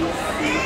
see?